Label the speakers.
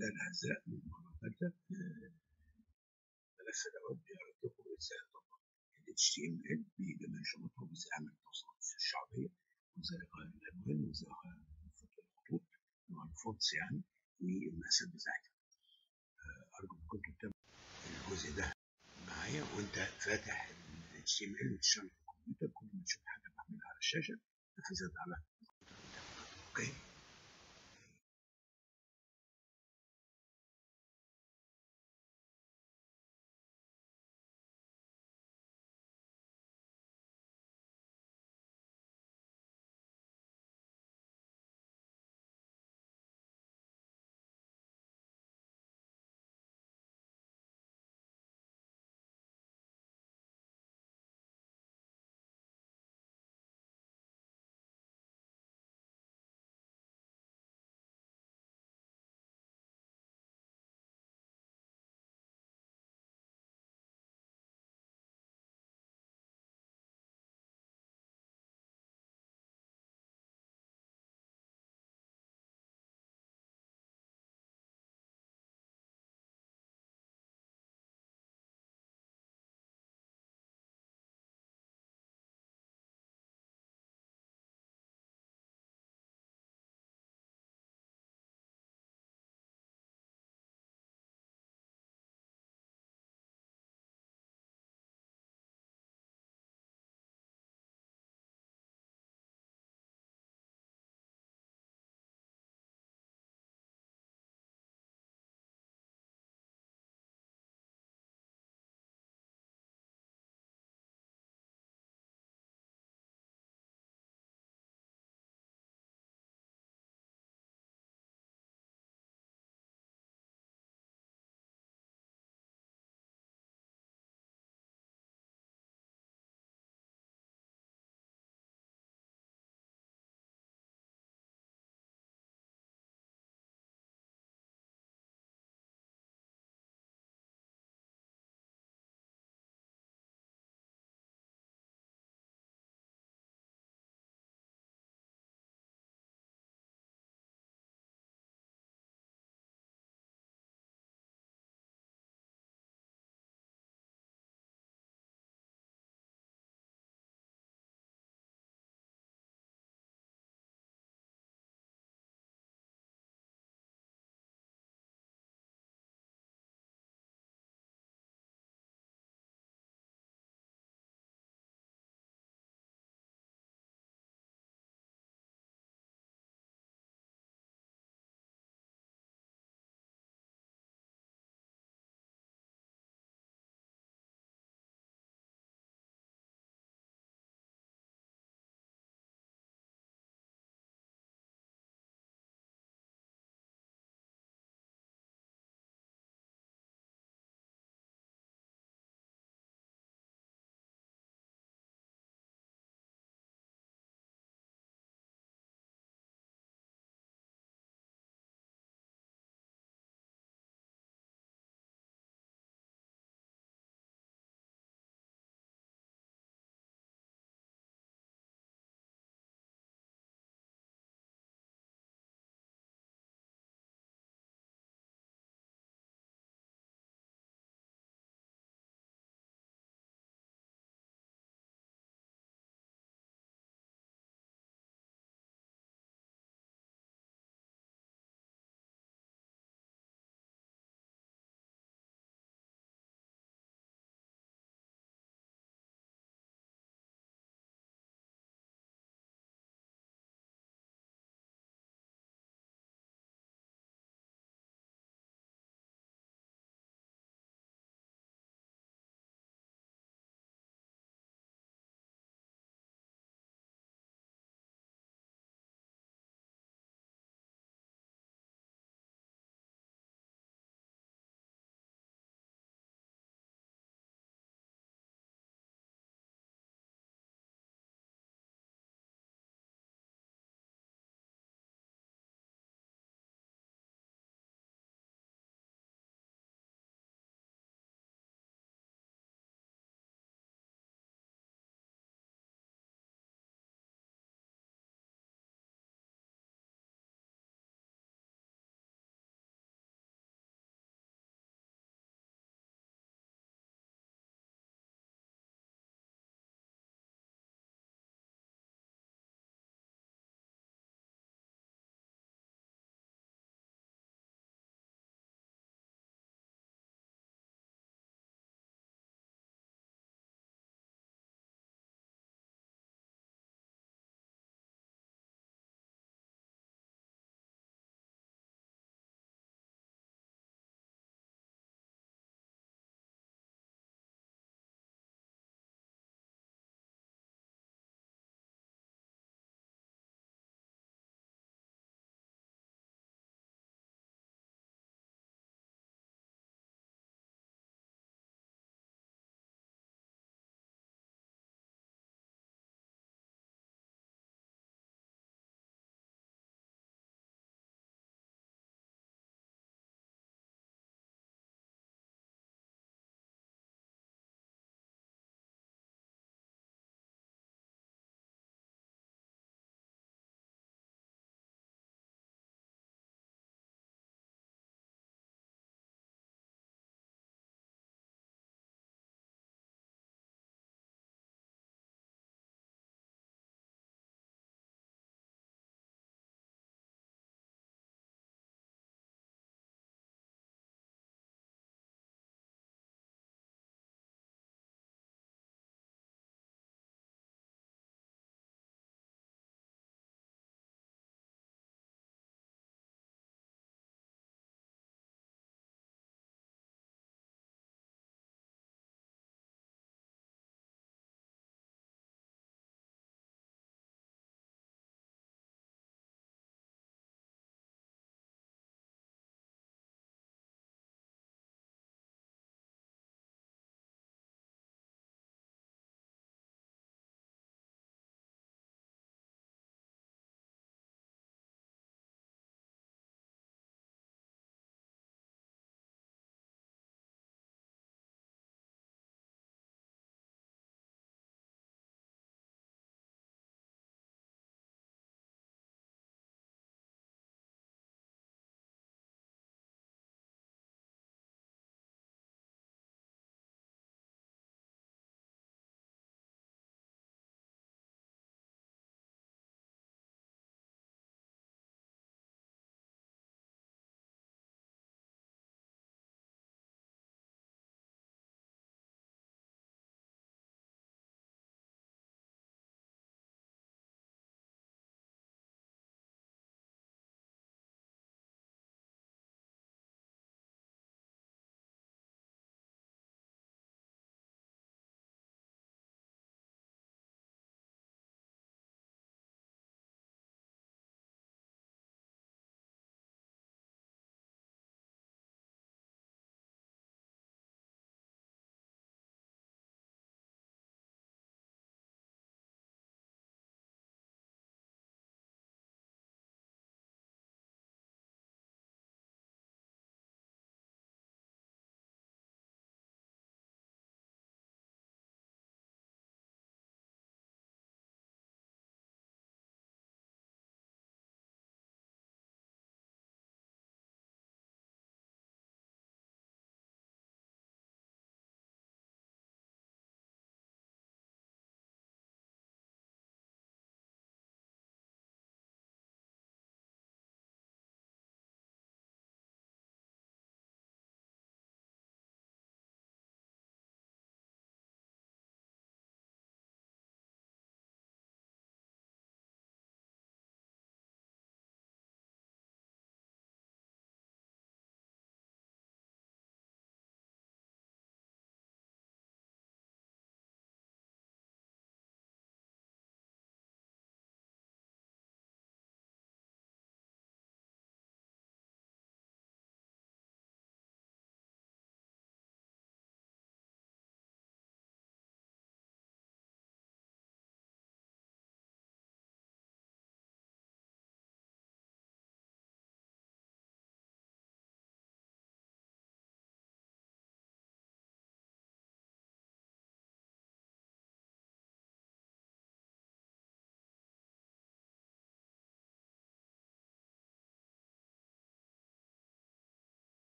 Speaker 1: كلها الأجزاء من المرة ملف دوت بيعرض لكم إزاي اطبق إل HTML بجميع شروطها وازاي اعمل توصيلات الشعبية. وازاي اغير الألوان وازاي اغير الخطوط نوع الفونتس يعني والمقاسات بتاعتها. آه، أرجو انكم تتابعوا الجزء ده معايا. وأنت فاتح ال HTML وتشتغل في الكمبيوتر. كل ما تشوف حاجة بعملها على الشاشة تنفذها على الكمبيوتر أوكي؟